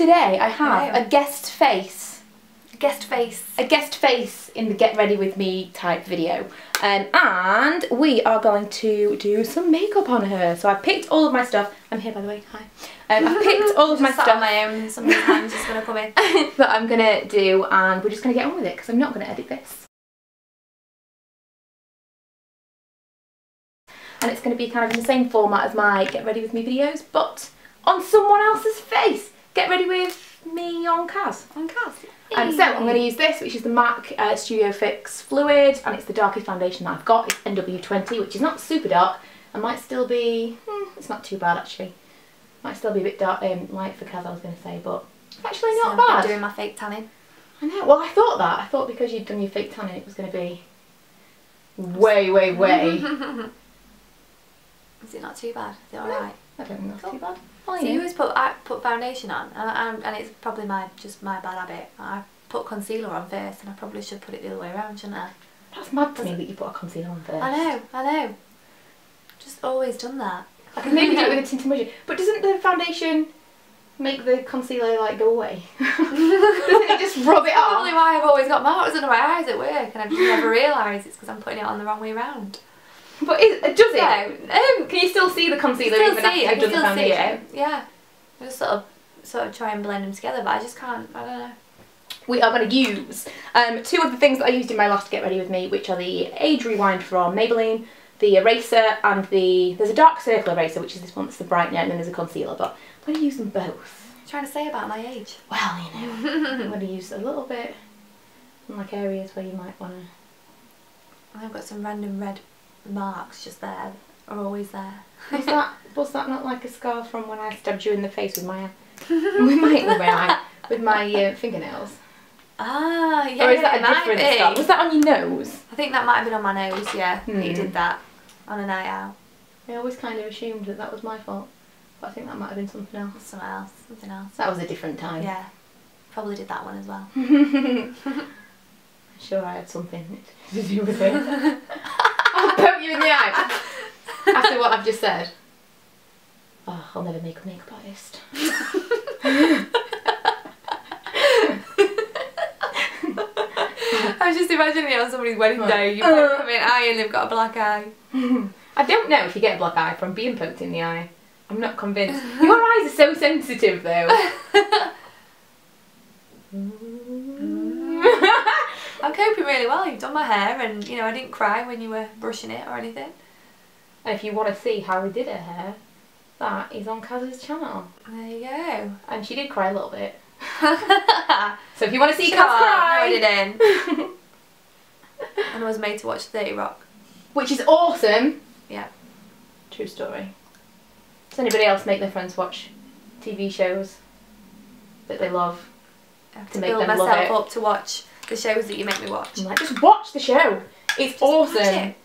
today I have a guest face. Guest face. A guest face in the get ready with me type video. Um, and we are going to do some makeup on her. So I picked all of my stuff. I'm here by the way, hi. Um, I picked all of my stuff on my own. Hand's just gonna come in. that I'm gonna do and we're just gonna get on with it because I'm not gonna edit this. And it's gonna be kind of in the same format as my get ready with me videos, but on someone else's face. Get ready with me on Caz. On cast. And so I'm going to use this, which is the MAC uh, Studio Fix Fluid, and it's the darkest foundation that I've got. It's NW20, which is not super dark, and might still be, hmm, it's not too bad actually. Might still be a bit dark, um, light for Caz, I was going to say, but it's actually not So bad. doing my fake tanning. I know. Well, I thought that. I thought because you'd done your fake tanning, it was going to be way, way, way. Is it not too bad? Is it alright? I don't that's Cool. too bad. So you always put I put foundation on, and, and, it's probably my just my bad habit. I put concealer on first, and I probably should put it the other way around, shouldn't I? That's mad to me that you put a concealer on first. I know, I know. Just always done that. I can maybe do it with a tinted moisture. But doesn't the foundation make the concealer like go away? doesn't it just rub it Probably off? why I've always got marks under my eyes at work, and I just never realise it's because I'm putting it on the wrong way round. But is, does it? No, um, Can you still see the concealer still even see, I you've done the foundation? it. Yeah, I just sort of sort of try and blend them together, but I just can't. I don't know. We are going to use um, two of the things that I used in my last Get Ready With Me, which are the Age Rewind from Maybelline, the eraser, and the... There's a dark circle eraser, which is this one that's the brightener, and then there's a concealer, but I'm going to use them both. trying to say about my age. Well, you know, I'm going to use a little bit in like areas where you might want to... I've got some random red marks just there, are always there. Was that was that not like a scar from when I stabbed you in the face with my with my with my, with my uh, fingernails? Ah, yeah. or is that a different be. scar? Was that on your nose? I think that might have been on my nose. Yeah, that you Hmm. did that on a night out. I always kind of assumed that that was my fault, but I think that might have been something else. Something else. Something else. That was a different time. Yeah, probably did that one as well. sure, I had something to do with it. I'll poke you in the eye after what I've just said. Oh, I'll never make a makeup artist. I was just imagining it on somebody's wedding Right. day. You Uh. come in the eye and they've got a black eye. I don't know if you get a black eye from being poked in the eye. I'm not convinced. Your eyes are so sensitive though. I'm coping really well. You've done my hair, and you know I didn't cry when you were brushing it or anything. and if you want to see how we did her hair, that is on Caz's channel. There you go. And she did cry a little bit. So if you want to see Caz cry, No, I didn't. and I was made to watch 30 Rock. which is awesome. Yeah. True story. Does anybody else make their friends watch TV shows that they love? I have To to make build them love myself it. up to watch the shows that you make me watch. I'm like, just watch the show. It's Just awesome. it.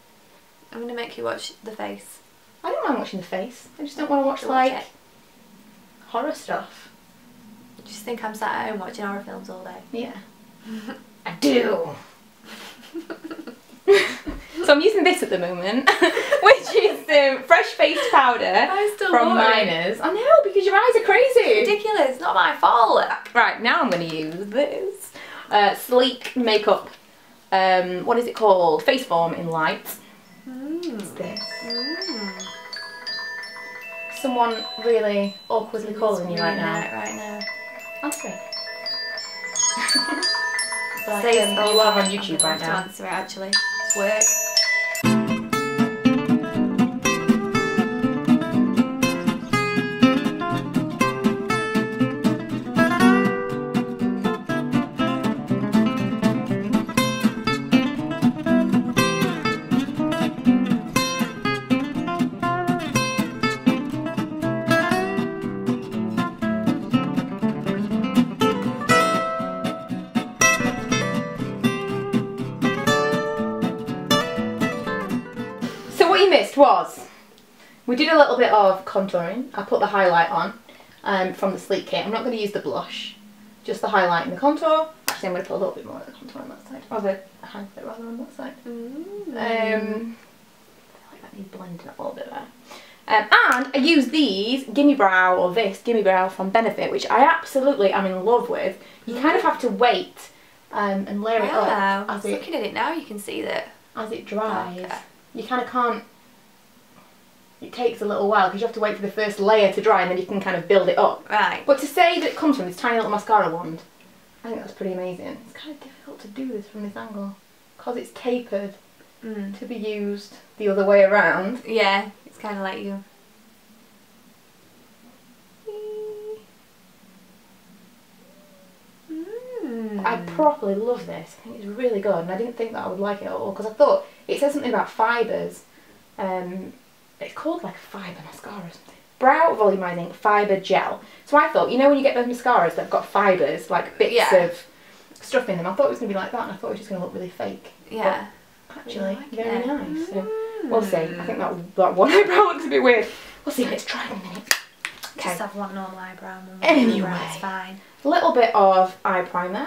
I'm going to make you watch The Face. I don't mind watching the face. I just don't want to watch like horror stuff. Just think I'm sat at home watching horror films all day. Yeah. I do. so I'm using this at the moment, which is um, fresh face powder from boring. Miners. I know because your eyes are crazy. Ridiculous, not my fault. Right now I'm going to use this uh, sleek makeup. Um, what is it called? Face form in light. Mm. This. Mm. Someone really awkwardly calling you right now. Right now. Answer it. Like, Say um, you are on YouTube right now. To answer it actually. It's work. We did a little bit of contouring. I put the highlight on um, from the Sleek kit. I'm not going to use the blush, just the highlight and the contour. Actually, I'm going to put a little bit more of the contour on that side, or the highlight rather on that side. Mm. Um, I feel like that needs blending up a little bit there. Um, and I use these Gimme Brow or this Gimme Brow from Benefit, which I absolutely am in love with. You kind of have to wait um, and layer it up as it, Looking at it now, you can see that. as it dries. Okay. You kind of can't. It takes a little while because you have to wait for the first layer to dry and then you can kind of build it up. Right. But to say that it comes from this tiny little mascara wand, I think that's pretty amazing. It's kind of difficult to do this from this angle because it's tapered Mm. to be used the other way around. Yeah, it's kind of like you. Mm. I properly love this. I think it's really good, and I didn't think that I would like it at all because I thought it says something about fibres. Um, it's called like fibre mascara or something. Brow volumizing fibre gel. So I thought, you know, when you get those mascaras that've got fibres, like bits Yeah. of stuff in them, I thought it was gonna be like that, and I thought it was just gonna look really fake. Yeah. Actually, like very it. nice. So we'll see. I think that that one eyebrow looks a bit weird. We'll see. Let's try in a minute. Okay. Just have one normal eyebrow. and one Anyway. eyebrow, It's fine. A little bit of eye primer,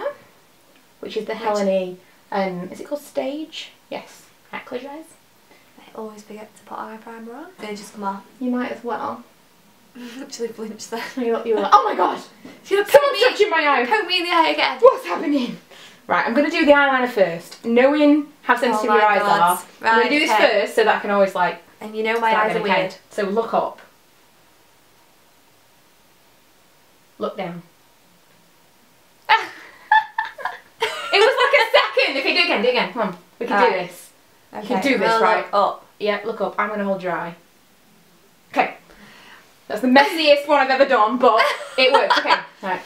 which is the Helene, um, is it called Stage? Yes, Acrylic eyes. Always forget to put eye primer on. They just come off. You might as well. Literally flinch there. You look, you oh my looked someone's me, touching my eye. poke me in the eye again. What's happening? Right, I'm going to do the eyeliner first. Knowing how oh sensitive Oh your eyes God. are, I'm Right, going to do this okay. first so that I can always like And you know my eyes are weird. count. So look up. Look down. It was like a second. Okay, do it again, do it again. Come on. We can do this. Okay. can do this, we'll right? Look up. Yeah, look up. I'm going to hold your eye. Okay. That's the messiest one I've ever done, but it works. Okay. Right.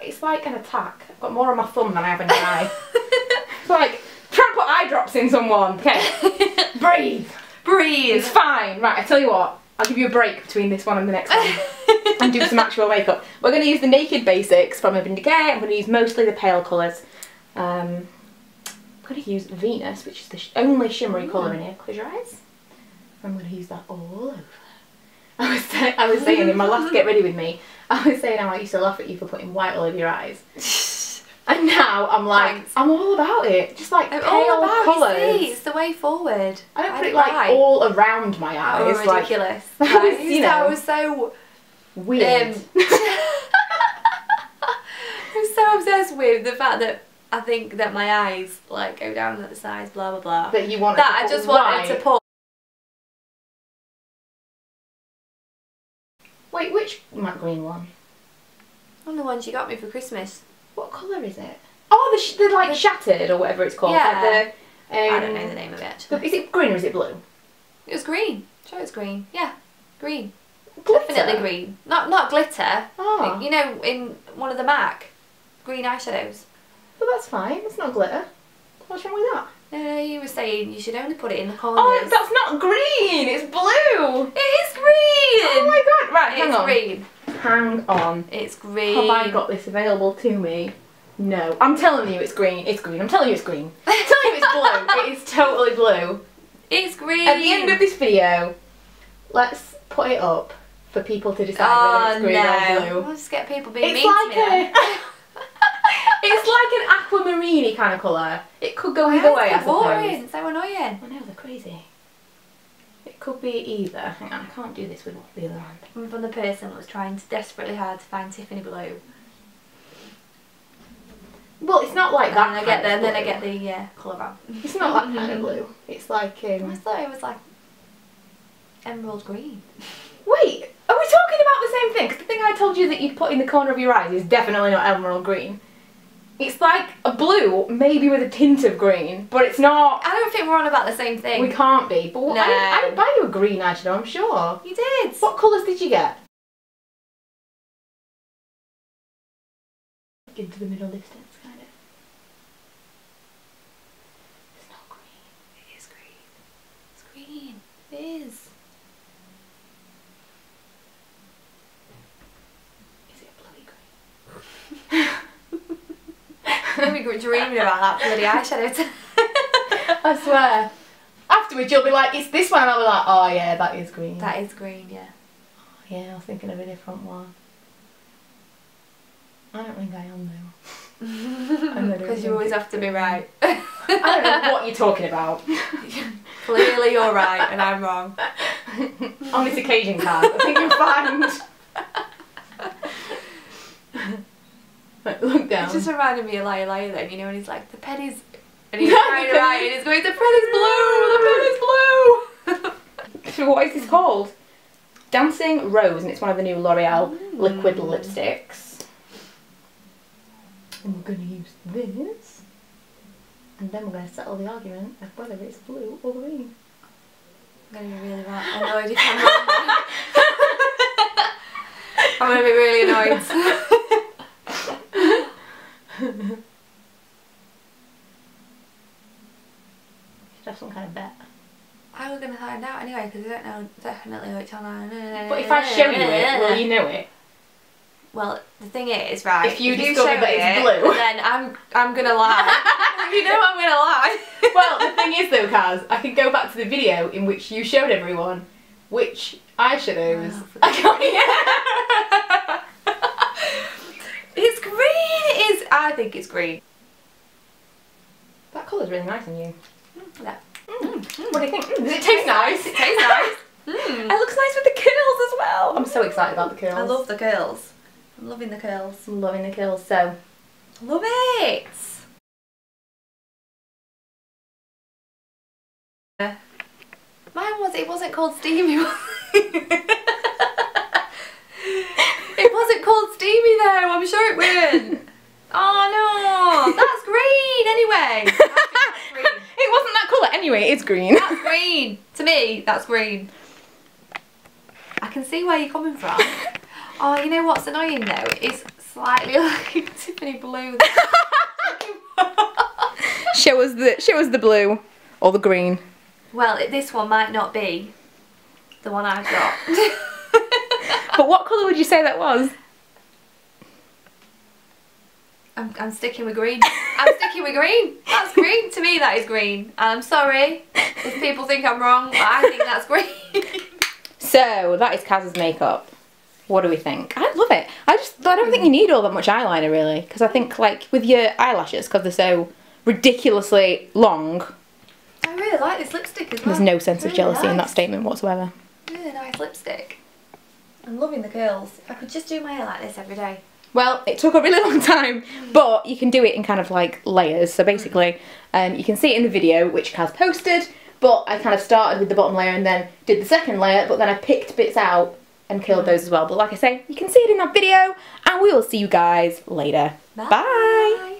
It's like an attack. I've got more on my thumb than I have in my eye. It's like trying to put eye drops in someone. Okay. Breathe. Breathe. It's fine. Right, I tell you what. I'll give you a break between this one and the next one and do some actual makeup. We're going to use the Naked Basics from Urban Decay. I'm going to use mostly the pale colours. Um, going to use Venus, which is the sh only shimmery colour in here. Close your eyes. I'm going to use that all over. I was, I was saying in my last Get Ready With Me, I was saying how I used to laugh at you for putting white all over your eyes. And now I'm like, Thanks. I'm all about it. Just like I'm pale colours. see, it's the way forward. I don't put I'd it like lie. all around my Oh, eyes. like ridiculous. That Like, was, you I was so weird. Um, I'm so obsessed with the fact that I think that my eyes like go down at the sides, blah blah blah. that you want that I just wanted to put. Wait, which matte green one? On the ones you got me for Christmas. What colour is it? Oh, the, sh- the like The- shattered or whatever it's called. Yeah. Like the, um, I don't know the name of it actually. is it green or is it blue? It was green. Sure, it was green. Yeah, green. Glitter. Definitely green. Not not glitter. Oh, You know, in one of the Mac green eyeshadows. Well that's fine. It's not glitter. What's wrong with that? No, no, you were saying you should only put it in the corners. Oh, that's not green. It's blue. it is green. Oh my god! Right, hang it's on. green. Hang on. It's green. Have I got this available to me? No. I'm telling you it's green. It's green. I'm telling you it's green. I'm telling you it's blue. It is totally blue. It's green. At the end of this video, let's put it up for people to decide oh whether it's oh, green no! or blue. We'll just get people being It's mean like to me. a. it's like an aquamarine kind of colour. It could go either way, I suppose. boring. So annoying. I know they're crazy. It could be either. Hang on, I can't do this with the other hand. I'm from the person that was trying desperately hard to find Tiffany blue. Well, it's not like And that. then I get of then I get the uh, colour wrong. It's not that kind of blue. It's like I um. thought it was like emerald green. Wait, are we talking about the same thing? 'Cause the thing I told you that you'd put in the corner of your eyes is definitely not emerald green. It's like a blue, maybe with a tint of green, but it's not. I don't think we're on about the same thing. We can't be. But what, I, didn't, I didn't buy you a green eyeshadow, I'm sure. You did. What colours did you get? Into the middle distance, kind of. It's not green. It is green. It's green. It. Is it bluey green? I'm gonna be dreaming about that bloody eyeshadow. I swear. Afterwards, you'll be like, it's this one, and I'll be like, oh yeah, that is green. that is green, yeah. Yeah, I was thinking of a different one. I don't think I am though. Because you always have to be right. I don't know what you're talking about. Clearly you're right and I'm wrong. On this occasion, Caz, I think you'll find. Right, look down. It just reminded me of Liar then, you know, when he's like, the penny's... And he's trying to write and he's going, the penny's blue, the penny's blue! So what is this called? Dancing Rose, and it's one of the new L'Oreal liquid Mm. lipsticks. And we're going to use this. And then we're going to settle the argument of whether it's blue or green. I'm going to be really if I'm. I'm going to be really annoyed. Should have some kind of bet. I was going to find out anyway because I don't know definitely which one I But if I show you it, will you know it? Well, the thing is, right? If you show discover that it's it, blue. then I'm I'm gonna lie. you know I'm gonna lie. well, the thing is though, Caz, I can go back to the video in which you showed everyone which eyeshadows. Oh, I can't. It's green. It is. I think it's green. that colour's really nice on you. Yeah. What do you think? Mm, does it taste nice? It tastes nice. Mm. It looks nice with the curls as well. I'm so excited about the curls. I love the curls. I'm loving the curls. I'm loving the curls. So, Love it. Mine was. It wasn't called steamy. was it? it wasn't called steamy though. I'm sure it wasn't. Oh no, that's green anyway. That's green. it wasn't that colour anyway. It's green. That's green. To me, that's green. I can see where you're coming from. Oh, you know what's annoying though? It's slightly like Tiffany blue. show us the show us the blue or the green. well, it, this one might not be the one I've got. But what colour would you say that was? I'm, I'm sticking with green. I'm sticking with green. That's green. To me, that is green. And I'm sorry if people think I'm wrong, but I think that's green. So that is Caz's makeup. What do we think? I love it. I just I don't think you need all that much eyeliner really, because I think like with your eyelashes, because they're so ridiculously long, I really like this lipstick as well. there's no sense of Really jealousy in that statement whatsoever. Really nice lipstick. I'm loving the curls. If I could just do my hair like this every day. Well, it took a really long time, but you can do it in kind of like layers. So basically, um, you can see it in the video, which Caz posted, but I kind of started with the bottom layer and then did the second layer, but then I picked bits out and killed those as well. But like I say, you can see it in that video, and we will see you guys later. Bye.